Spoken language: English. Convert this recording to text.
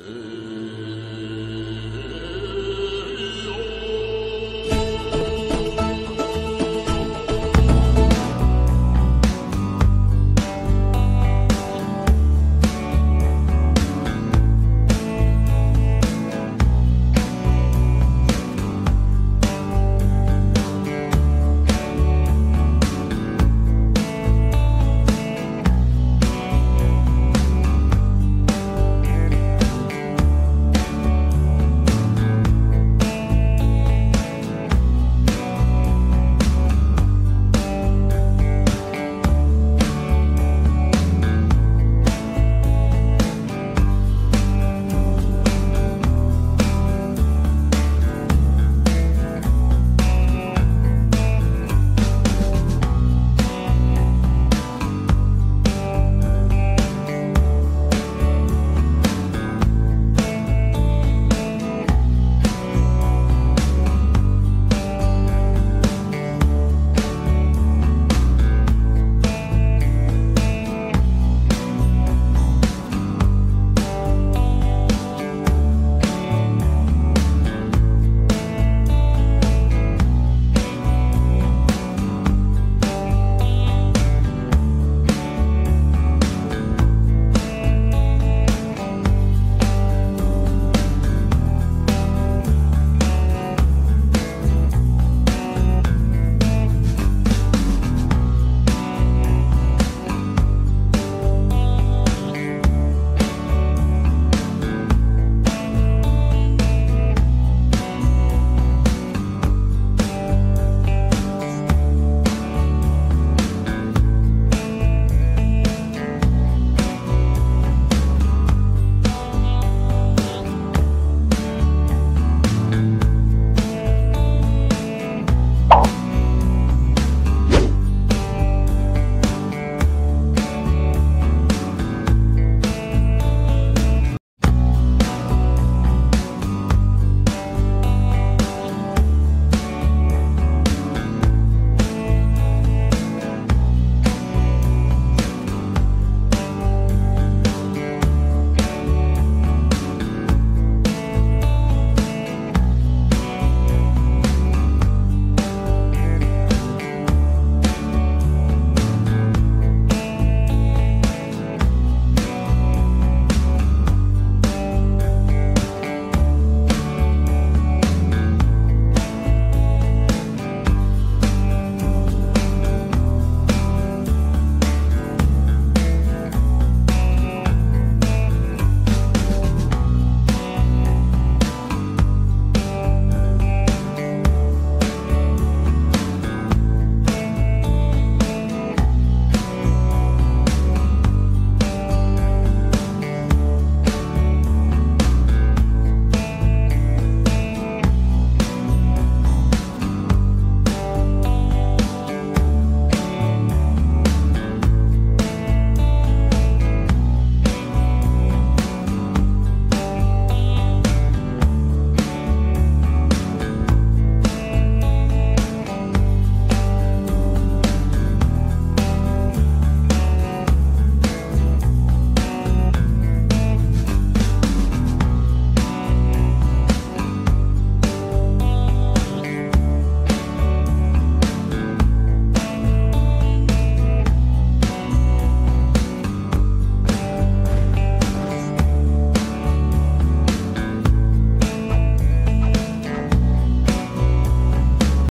Uh,